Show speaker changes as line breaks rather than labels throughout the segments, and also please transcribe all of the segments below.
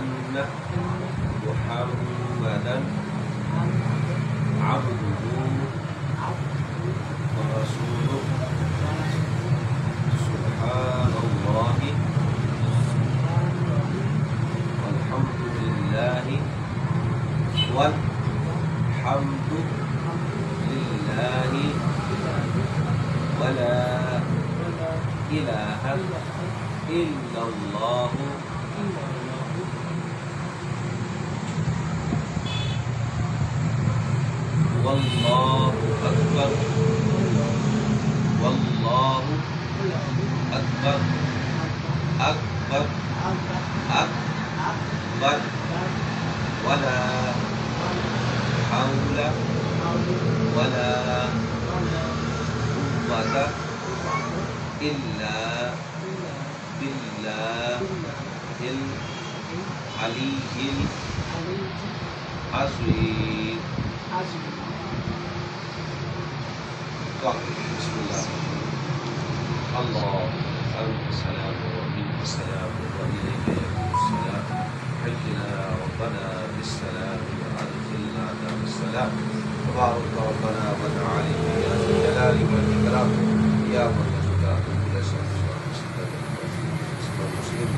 أن محمدا عبده ورسوله. سبحان الله والحمد لله
والحمد
لله ولا إله إلا الله. والله أكبر. والله أكبر. أكبر.
أكبر.
ولا حول ولا قوة إلا بالله العلي العظيم. بسم اللہ اللہ السلام ومنك السلام وإليك يكون السلام حينا ربنا بالسلام وأدخلنا دار السلام تبارك ربنا وتعالى يا ذا الجلال والإكرام يا من لا كل شيء مسلم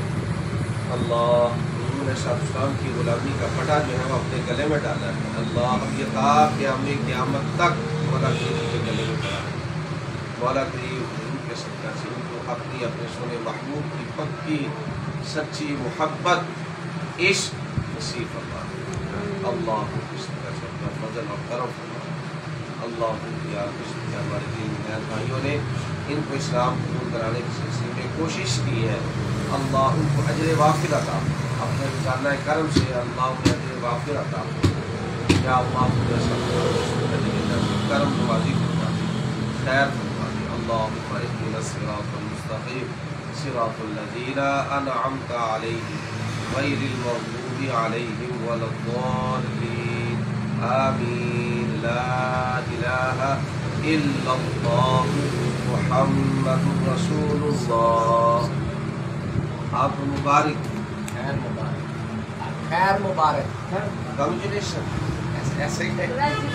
اللہ حضور علیہ السلام کی غلامی کا پٹا جو ہے وہ اپنے گلے میں ڈالا ہے۔ اللہ اب یہ کہا کہ ہمیں قیامت تک مولا کریم کے گلے میں پڑا۔ مولا کریم حضور کے صدقہ سے ان کو اپنی، اپنے سونے محبوب کی پکی سچی محبت عشق نصیب فرما اللہ کو کس طرح سے اپنا فضل اور کرم فرما۔ اللہ کو کیا کس نے ہمارے دین بہن بھائیوں نے ان کو اسلام قبول کرانے کی سلسلے میں کوشش کی ہے۔ اللہ ان کو اجر وافر عطا۔ اپنے روزانہ کرم سے اللہ کو اجر وافر عطا۔ या अल्लाह मुझे करम नवाजी फरमा दी खैर फरमा दी अल्लाह सिरातुल सिरातुल्लज़ीन अनअमत अलैहिम गैरिल मग़दूबि अलैहिम वलद्दाल्लीन आमीन ला इलाहा इल्लल्लाह मुहम्मदुर रसूलुल्लाह आप मुबारक
खैर मुबारक खैर मुबारक
कंग्रेचुलेशन ऐसे ऐसे
That's
it.